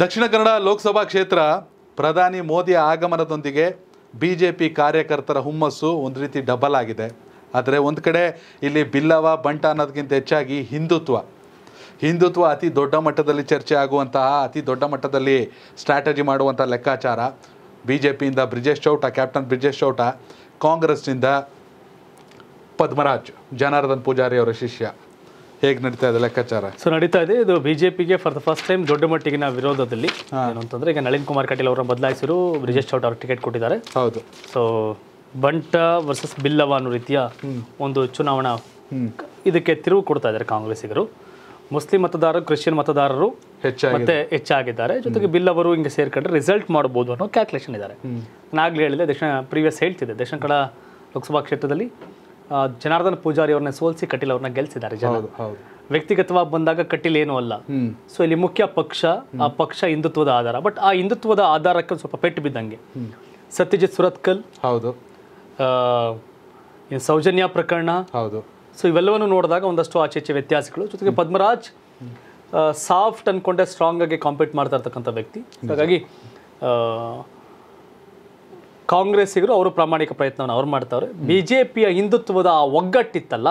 ದಕ್ಷಿಣ ಕನ್ನಡ ಲೋಕಸಭಾ ಕ್ಷೇತ್ರ ಪ್ರಧಾನಿ ಮೋದಿಯ ಆಗಮನದೊಂದಿಗೆ ಬಿ ಜೆ ಪಿ ಕಾರ್ಯಕರ್ತರ ಹುಮ್ಮಸ್ಸು ಒಂದು ರೀತಿ ಡಬಲ್ ಆಗಿದೆ. ಆದರೆ ಒಂದು ಕಡೆ ಇಲ್ಲಿ ಬಿಲ್ಲವ, ಬಂಟ ಅನ್ನೋದಕ್ಕಿಂತ ಹೆಚ್ಚಾಗಿ ಹಿಂದುತ್ವ. ಹಿಂದುತ್ವ ಅತಿ ದೊಡ್ಡ ಮಟ್ಟದಲ್ಲಿ ಚರ್ಚೆ ಆಗುವಂತಹ, ಅತಿ ದೊಡ್ಡ ಮಟ್ಟದಲ್ಲಿ ಸ್ಟ್ರಾಟಜಿ ಮಾಡುವಂಥ ಲೆಕ್ಕಾಚಾರ. ಬಿ ಜೆ ಪಿಯಿಂದ ಬ್ರಿಜೇಶ್ ಚೌಟ ಕ್ಯಾಪ್ಟನ್ ಬ್ರಿಜೇಶ್ ಚೌಟ ಕಾಂಗ್ರೆಸ್ನಿಂದ ಪದ್ಮರಾಜ್, ಜನಾರ್ದನ್ ಪೂಜಾರಿ ಅವರ ಶಿಷ್ಯ. ಹೇಗೆ ನಡೀತಾ ಇದೆ ಲೆಕ್ಕಾಚಾರ? ಸೊ ನಡೀತಾ ಇದೆ. ಇದು ಬಿಜೆಪಿಗೆ ಫಾರ್ ದ ಫಸ್ಟ್ ಟೈಮ್ ದೊಡ್ಡ ಮಟ್ಟಿಗಿನ ವಿರೋಧದಲ್ಲಿ ಏನು ಅಂತಂದ್ರೆ ಈಗ ನಳಿನ್ ಕುಮಾರ್ ಕಟೀಲ್ ಅವರನ್ನು ಬದಲಾಯಿಸಿರು ಬ್ರಿಜೇಶ್ ಚೌಟ್ ಅವರು ಟಿಕೆಟ್ ಕೊಟ್ಟಿದ್ದಾರೆ. ಹೌದು. ಸೊ ಬಂಟ ವರ್ಸಸ್ ಬಿಲ್ಲವ ಅನ್ನೋ ರೀತಿಯ ಒಂದು ಚುನಾವಣಾ ಇದಕ್ಕೆ ತಿರುವು ಕೊಡ್ತಾ ಇದ್ದಾರೆ ಕಾಂಗ್ರೆಸ್ಸಿಗರು. ಮುಸ್ಲಿಂ ಮತದಾರರು ಕ್ರಿಶ್ಚಿಯನ್ ಮತದಾರರು ಮತ್ತೆ ಹೆಚ್ಚಾಗಿದ್ದಾರೆ. ಜೊತೆಗೆ ಬಿಲ್ ಅವರು ಹಿಂಗೆ ಸೇರ್ಕೊಂಡ್ರೆ ರಿಸಲ್ಟ್ ಮಾಡಬಹುದು ಅನ್ನೋ ಕ್ಯಾಲ್ಕುಲೇಷನ್ ಇದ್ದಾರೆ. ನಾಗ್ಲೇ ಹೇಳಿದೆ ದಕ್ಷಿಣ ಪ್ರೀವಿಯಸ್ ಹೇಳ್ತಿದ್ದೆ ದಕ್ಷಿಣ ಕನ್ನಡ ಲೋಕಸಭಾ ಕ್ಷೇತ್ರದಲ್ಲಿ ಜನಾರ್ದನ್ ಪೂಜಾರಿ ಅವ್ರನ್ನ ಸೋಲಿಸಿ ಕಟೀಲ್ ಅವ್ರನ್ನ ಗೆಲ್ಸಿದ್ದಾರೆ ಜನ. ವ್ಯಕ್ತಿಗತವಾಗಿ ಬಂದಾಗ ಕಟೀಲ್ ಏನು ಅಲ್ಲ. ಸೊ ಇಲ್ಲಿ ಮುಖ್ಯ ಪಕ್ಷ ಆ ಪಕ್ಷ ಹಿಂದುತ್ವದ ಆಧಾರ. ಬಟ್ ಆ ಹಿಂದುತ್ವದ ಆಧಾರಕ್ಕೆ ಸ್ವಲ್ಪ ಪೆಟ್ಟು ಬಿದ್ದಂಗೆ. ಸತ್ಯಜಿತ್ ಸುರತ್ಕಲ್ ಹೌದು. ಆ, ಸೌಜನ್ಯ ಪ್ರಕರಣ. ಹೌದು. ಸೊ ಇವೆಲ್ಲವನ್ನು ನೋಡಿದಾಗ ಒಂದಷ್ಟು ಆಚೆ ಈಚೆ ವ್ಯತ್ಯಾಸಗಳು. ಜೊತೆಗೆ ಪದ್ಮರಾಜ್ ಸಾಫ್ಟ್ ಅನ್ಕೊಂಡೆ ಸ್ಟ್ರಾಂಗ್ ಆಗಿ ಕಾಂಪೀಟ್ ಮಾಡ್ತಾ ಇರ್ತಕ್ಕಂಥ ವ್ಯಕ್ತಿ. ಹಾಗಾಗಿ ಆ, ಕಾಂಗ್ರೆಸ್ಸಿಗರು ಅವರು ಪ್ರಾಮಾಣಿಕ ಪ್ರಯತ್ನವನ್ನು ಅವ್ರು ಮಾಡ್ತಾವ್ರೆ. ಬಿಜೆಪಿಯ ಹಿಂದುತ್ವದ ಆ ಒಗ್ಗಟ್ಟಿತ್ತಲ್ಲ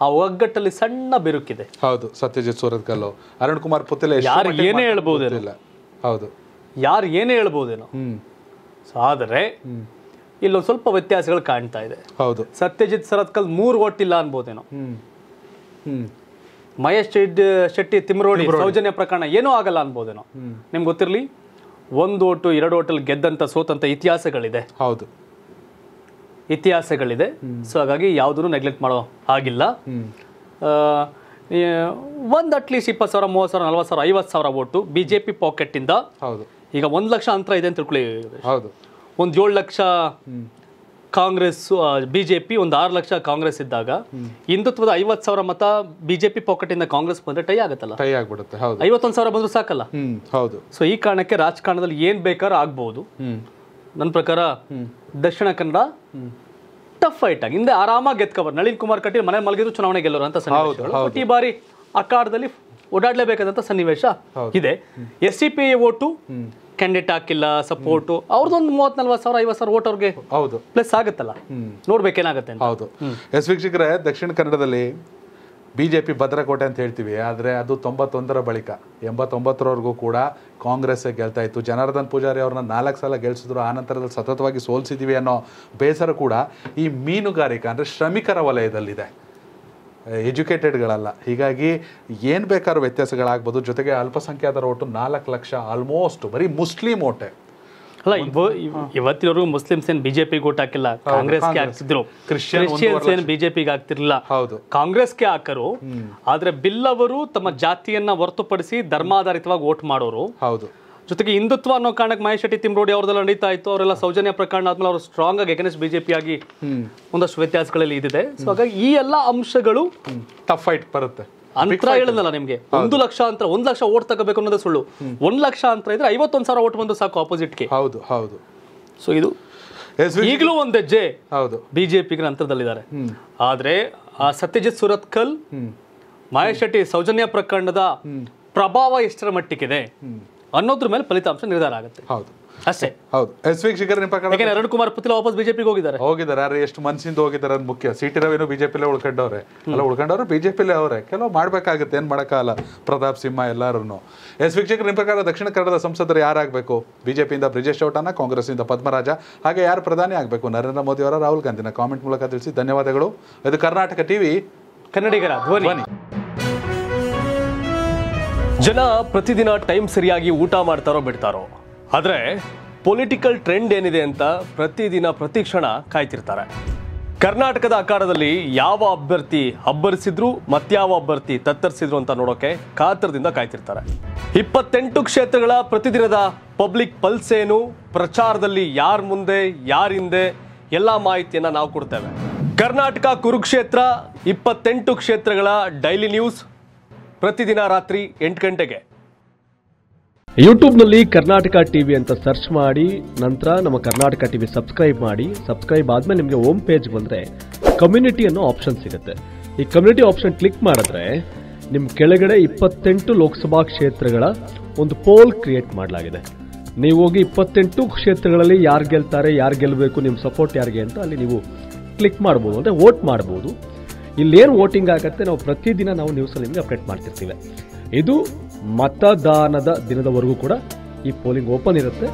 ಆ ಒಗ್ಗಟ್ಟಲ್ಲಿ ಸಣ್ಣ ಬಿರುಕಿದೆ. ಹೌದು ಸತ್ಯಜಿತ್ ಸೂರತ್ಕಲ್ಲು ಅರುಣ್ ಕುಮಾರ್ ಪುತ್ತಲೆ ಯಾರು ಏನೇ ಹೇಳ್ಬೋದಿಲ್ಲ ಹೌದು. ಯಾರು ಏನೇ ಹೇಳ್ಬಹುದೇನೋ ಸೊ ಆದರೆ ಇಲ್ಲೊಂದು ಸ್ವಲ್ಪ ವ್ಯತ್ಯಾಸಗಳು ಕಾಣ್ತಾ ಇದೆ. ಹೌದು. ಸತ್ಯಜಿತ್ ಸರತ್ಕಲ್ ಮೂರು ಓಟಿಲ್ಲ ಅನ್ಬೋದೇನೋ. ಹ್ಮ್. ಹ್ಮ್. ಮಹೇಶ್ ಶೆಟ್ಟಿ ತಿಮ್ರೋಡಿ ಸೌಜನ್ಯ ಪ್ರಕರಣ ಏನೂ ಆಗಲ್ಲ ಅನ್ಬೋದೇನೋ. ನಿಮ್ಗೆ ಗೊತ್ತಿರಲಿ? ಒಂದು ಓಟು ಎರಡು ಓಟಲ್ ಗೆದ್ದಂತ ಸೋತಂತ ಇತಿಹಾಸಗಳಿದೆ. ಹೌದು. ಇತಿಹಾಸಗಳಿದೆ. ಸೊ ಹಾಗಾಗಿ ಯಾವುದನ್ನು ನೆಗ್ಲೆಕ್ಟ್ ಮಾಡೋ ಹಾಗಿಲ್ಲ. ಒಂದ್ ಒಂದು ಅಟ್ಲೀಸ್ಟ್ ಇಪ್ಪತ್ತು ಸಾವಿರ ಮೂವತ್ತು ಸಾವಿರ ನಲ್ವತ್ತು ಸಾವಿರ ಐವತ್ತು ಸಾವಿರ ಓಟು ಬಿ ಜೆ ಪಿ ಪಾಕೆಟ್ಟಿಂದ ಹೌದು. ಈಗ ಒಂದು ಲಕ್ಷ ಅಂತರ ಇದೆ ಅಂತ ತಿಳ್ಕೊಳ್ಳಿ. ಹೌದು. ಒಂದು ಏಳು lakh Congress B J P ಒಂದು ಆರು ಲಕ್ಷ ಕಾಂಗ್ರೆಸ್ ಇದ್ದಾಗ ಹಿಂದುತ್ವದ ಐವತ್ತು ಸಾವಿರ ಮತ ಬಿ ಜೆ ಪಿ ಪಾಕೆಟಿಂದ ಕಾಂಗ್ರೆಸ್ ಬಂದ್ರೆ ಟೈ ಆಗುತ್ತಲ್ಲ? ಟೈ ಆಗ್ಬಿಡುತ್ತೆ ಹೌದು. ಐವತ್ತೊಂದು ಸಾವಿರ ಬಂದರೂ ಸಾಕಲ್ಲ? ಹೌದು. ಸೊ ಈ ಕಾರಣಕ್ಕೆ ರಾಜಕಾರಣದಲ್ಲಿ ಏನು ಬೇಕಾದ್ರೂ ಆಗ್ಬೋದು. ನನ್ನ ಪ್ರಕಾರ ದಕ್ಷಿಣ ಕನ್ನಡ ಟಫ್ ಫೈಟ್ ಆಗಿ ಹಿಂದೆ ಆರಾಮಾಗಿ ಗೆದ್ಕೋಬಾರ ನಳಿನ್ ಕುಮಾರ್ ಕಟೀಲ್ ಮನೆ ಮಲಗಿದ್ರು ಚುನಾವಣೆ ಗೆಲ್ಲೋರು ಅಂತ ಸನ್ನಿವೇಶ. ಈ ಬಾರಿ ಅಖಾಡದಲ್ಲಿ ಓಡಾಡಲೇಬೇಕಾದಂಥ ಸನ್ನಿವೇಶ ಇದೆ. S C P vote candidate ಹಾಕಿಲ್ಲ ಸಪೋರ್ಟು ಅವ್ರದ್ದೊಂದು ಮೂವತ್ತು ನಲ್ವತ್ತು ಸಾವಿರ ಐವತ್ತು ಸಾವಿರ ಓಟ್ ಅವ್ರಿಗೆ ಹೌದು. ಪ್ಲಸ್ ಆಗುತ್ತಲ್ಲ? ನೋಡ್ಬೇಕೇನಾಗುತ್ತೆ ಹೌದು. ಎಸ್ ವೀಕ್ಷಕರೇ ದಕ್ಷಿಣ ಕನ್ನಡದಲ್ಲಿ ಬಿ ಜೆ ಪಿ ಭದ್ರಕೋಟೆ ಅಂತ ಹೇಳ್ತೀವಿ. ಆದರೆ ಅದು ತೊಂಬತ್ತೊಂದರ ಬಳಿಕ ಎಂಬತ್ತೊಂಬತ್ತರವರೆಗೂ ಕೂಡ ಕಾಂಗ್ರೆಸ್ಸೇ ಗೆಲ್ತಾ ಇತ್ತು. ಜನಾರ್ದನ್ ಪೂಜಾರಿ ಅವ್ರನ್ನ ನಾಲ್ಕು ಸಲ ಗೆಲ್ಸಿದ್ರು ಆ ನಂತರದಲ್ಲಿ ಸತತವಾಗಿ ಸೋಲ್ಸಿದ್ದೀವಿ ಅನ್ನೋ ಬೇಸರ ಕೂಡ ಈ ಮೀನುಗಾರಿಕೆ ಅಂದರೆ ಶ್ರಮಿಕರ ವಲಯದಲ್ಲಿದೆ. ಎಜುಕೇಟೆಡ್ಗಳಲ್ಲ. ಹೀಗಾಗಿ ಏನು ಬೇಕಾದ್ರೂ ವ್ಯತ್ಯಾಸಗಳಾಗ್ಬೋದು. ಜೊತೆಗೆ ಅಲ್ಪಸಂಖ್ಯಾತರ ಒಟ್ಟು ನಾಲ್ಕು ಲಕ್ಷ ಆಲ್ಮೋಸ್ಟ್ ಬರೀ ಮುಸ್ಲಿಂ ಓಟೆ. ಅಲ್ಲ ಇವ- ಇವ್- ಇವತ್ತಿನವರೆಗೂ ಮುಸ್ಲಿಮ್ಸ್ ಏನ್ ಬಿಜೆಪಿ ಓಟ್ ಹಾಕಿಲ್ಲ. ಕಾಂಗ್ರೆಸ್ಗೆ ಹಾಕ್ತಿದ್ರು. ಕ್ರಿಶ್ಚಿಯನ್ ಕ್ರಿಶ್ಚಿಯನ್ಸ್ ಏನ್ ಬಿಜೆಪಿಗೆ ಹಾಕ್ತಿರ್ಲಿಲ್ಲ. ಹೌದು. ಕಾಂಗ್ರೆಸ್ಗೆ ಹಾಕರು. ಆದ್ರೆ ಬಿಲ್ ಅವರು ತಮ್ಮ ಜಾತಿಯನ್ನ ಹೊರತುಪಡಿಸಿ ಧರ್ಮಾಧಾರಿತವಾಗಿ ವೋಟ್ ಮಾಡೋರು. ಹೌದು. ಜೊತೆಗೆ ಹಿಂದುತ್ವ ಅನ್ನೋ ಕಾರಣಕ್ಕೆ ಮಹೇಶ್ ಶೆಟ್ಟಿ ತಿಮ್ರೋಡಿ ಅವ್ರದೆಲ್ಲ ನಡೀತಾ ಇತ್ತು. ಅವರೆಲ್ಲ ಸೌಜನ್ಯ ಪ್ರಕರಣ ಆದ್ಮೇಲೆ ಅವರು ಸ್ಟ್ರಾಂಗ್ ಆಗಿ ಎಗನೆಸ್ಟ್ ಬಿಜೆಪಿ ಆಗಿ ಒಂದಷ್ಟು ವ್ಯತ್ಯಾಸಗಳಲ್ಲಿ ಇದಿದೆ ಸೊ ಹಾಗಾಗಿ ಈ ಎಲ್ಲ ಅಂಶಗಳು ಟಫ್ ಫೈಟ್ ಬರುತ್ತೆ. ಅಂತರ ಹೇಳಿದ್ನಲ್ಲ ನಿಮ್ಗೆ. ಒಂದು ಲಕ್ಷ ಅಂತರ ಒಂದ್ ಲಕ್ಷ ಓಟ್ ತಗೋಬೇಕು ಅನ್ನೋದೇ ಸುಳ್ಳು. ಒಂದ್ ಲಕ್ಷ ಅಂತರ ಇದ್ರೆ ಐವತ್ತೊಂದ್ ಸಾವಿರ ಓಟ್ ಬಂದು ಸಾಕು ಆಪೋಸಿಟ್ಗೆ ಹೌದು ಹೌದು. ಸೊ ಇದು ಈಗಲೂ ಒಂದ್ ಹೆಜ್ಜೆ ಹೌದು. ಬಿಜೆಪಿಗೆ ಅಂತರದಲ್ಲಿದ್ದಾರೆ ಆದ್ರೆ ಆ ಸತ್ಯಜಿತ್ ಸುರತ್ಕಲ್ ಮಹೇಶ್ ಶೆಟ್ಟಿ ಸೌಜನ್ಯ ಪ್ರಕರಣದ ಪ್ರಭಾವ ಎಷ್ಟರ ಮಟ್ಟಿಗಿದೆ? ಅನ್ನೋದ್ರ ಮೇಲೆ ಫಲಿತಾಂಶ ನಿರ್ಧಾರ ಆಗುತ್ತೆ. ಹೌದು. ಅಷ್ಟೇ. ಹೌದು. ಎಸ್ ವೀಕ್ಷಕರ ನಿಮ್ಮ ಪ್ರಕಾರ ಯಾಕೆಂದ್ರೆ ಅರುಣ್ ಕುಮಾರ್ ಪುತ್ತಿಲ ವಾಪಸ್ ಬಿಜೆಪಿ ಹೋಗಿದ್ದಾರೆ. ಹೋಗಿದ್ದಾರೆ. ಅರೆ ಎಷ್ಟು ಮನಸ್ಸಿಂದ ಹೋಗಿದ್ದಾರೆ ಅದು ಮುಖ್ಯ. ಸಿ ಟಿ ರವಿನೂ ಬಿಜೆಪಿಲೇ ಉಳ್ಕೊಂಡವ್ರೆ. ಅಲ್ಲ ಉಳ್ಕೊಂಡವ್ರು ಬಿಜೆಪಿಲೇ ಅವರೇ. ಕೆಲವು ಮಾಡಬೇಕಾಗುತ್ತೆ. ಏನು ಮಾಡೋಕ್ಕಾಗಲ್ಲ. ಪ್ರತಾಪ್ ಸಿಂಹ ಎಲ್ಲರೂ ಎಸ್ ವೀಕ್ಷಕರ ನಿಮ್ಮ ಪ್ರಕಾರ ದಕ್ಷಿಣ ಕನ್ನಡದ ಸಂಸದರು ಯಾರಾಗಬೇಕು? ಬಿಜೆಪಿಯಿಂದ ಬ್ರಿಜೇಶ್ ಚೌಟಾನ ಕಾಂಗ್ರೆಸ್ ಇಂದ ಪದ್ಮರಾಜ. ಹಾಗೆ ಯಾರು ಪ್ರಧಾನಿ ಆಗಬೇಕು? ನರೇಂದ್ರ ಮೋದಿ ಅವರ ರಾಹುಲ್ ಗಾಂಧಿನ ಕಾಮೆಂಟ್ ಮೂಲಕ ತಿಳಿಸಿ ಧನ್ಯವಾದಗಳು. ಇದು ಕರ್ನಾಟಕ ಟಿವಿ ಕನ್ನಡಿಗರ ಧ್ವನಿ. ಜನ ಪ್ರತಿದಿನ ಟೈಮ್ ಸರಿಯಾಗಿ ಊಟ ಮಾಡ್ತಾರೋ ಬಿಡ್ತಾರೋ. ಆದರೆ ಪೊಲಿಟಿಕಲ್ ಟ್ರೆಂಡ್ ಏನಿದೆ ಅಂತ ಪ್ರತಿದಿನ ಪ್ರತಿ ಕ್ಷಣ ಕಾಯ್ತಿರ್ತಾರೆ. ಕರ್ನಾಟಕದ ಆಕಾರದಲ್ಲಿ ಯಾವ ಅಭ್ಯರ್ಥಿ ಅಬ್ಬರಿಸಿದ್ರು ಮತ್ಯಾವ ಅಭ್ಯರ್ಥಿ ತತ್ತರಿಸಿದ್ರು ಅಂತ ನೋಡೋಕೆ ಕಾತರದಿಂದ ಕಾಯ್ತಿರ್ತಾರೆ. ಇಪ್ಪತ್ತೆಂಟು ಕ್ಷೇತ್ರಗಳ ಪ್ರತಿದಿನದ ಪಬ್ಲಿಕ್ ಪಲ್ಸ್ ಏನು, ಪ್ರಚಾರದಲ್ಲಿ ಯಾರ ಮುಂದೆ, ಯಾರ ಹಿಂದೆ, ಎಲ್ಲ ಮಾಹಿತಿಯನ್ನ ನಾವು ಕೊಡ್ತೇವೆ. ಕರ್ನಾಟಕ ಕುರುಕ್ಷೇತ್ರ ಇಪ್ಪತ್ತೆಂಟು ಕ್ಷೇತ್ರಗಳ ಡೈಲಿ ನ್ಯೂಸ್. ಪ್ರತಿದಿನ ರಾತ್ರಿ ಎಂಟು ಗಂಟೆಗೆ. ಯೂಟ್ಯೂಬ್ನಲ್ಲಿ ಕರ್ನಾಟಕ ಟಿವಿ ಅಂತ ಸರ್ಚ್ ಮಾಡಿ, ನಂತರ ನಮ್ಮ ಕರ್ನಾಟಕ ಟಿವಿ ಸಬ್ಸ್ಕ್ರೈಬ್ ಮಾಡಿ, ಸಬ್ಸ್ಕ್ರೈಬ್ ಆದ್ಮೇಲೆ ನಿಮಗೆ ಹೋಮ್ ಪೇಜ್ ಬಂದರೆ ಕಮ್ಯುನಿಟಿ ಅನ್ನೋ ಆಪ್ಷನ್ ಸಿಗುತ್ತೆ. ಈ ಕಮ್ಯುನಿಟಿ ಆಪ್ಷನ್ ಕ್ಲಿಕ್ ಮಾಡಿದ್ರೆ ನಿಮ್ಮ ಕೆಳಗಡೆ ಇಪ್ಪತ್ತೆಂಟು ಲೋಕಸಭಾ ಕ್ಷೇತ್ರಗಳ ಒಂದು ಪೋಲ್ ಕ್ರಿಯೇಟ್ ಮಾಡಲಾಗಿದೆ. ನೀವು ಹೋಗಿ ಇಪ್ಪತ್ತೆಂಟು ಕ್ಷೇತ್ರಗಳಲ್ಲಿ ಯಾರು ಗೆಲ್ತಾರೆ, ಯಾರು ಗೆಲ್ಲಬೇಕು ನಿಮ್ಮ ಸಪೋರ್ಟ್ ಯಾರಿಗೆ ಅಂತ ಅಲ್ಲಿ ನೀವು ಕ್ಲಿಕ್ ಮಾಡ್ಬೋದು, ಅಂದರೆ ವೋಟ್ ಮಾಡ್ಬೋದು. ಇಲ್ಲೇನು ವೋಟಿಂಗ್ ಆಗುತ್ತೆ, ನಾವು ಪ್ರತಿದಿನ ನಾವು ನ್ಯೂಸಲ್ಲಿ ನಿಮಗೆ ಅಪ್ಡೇಟ್ ಮಾಡ್ತಿರ್ತೀವಿ. ಇದು ಮತದಾನದ ದಿನದವರೆಗೂ ಕೂಡ ಈ ಪೋಲಿಂಗ್ ಓಪನ್ ಇರುತ್ತೆ.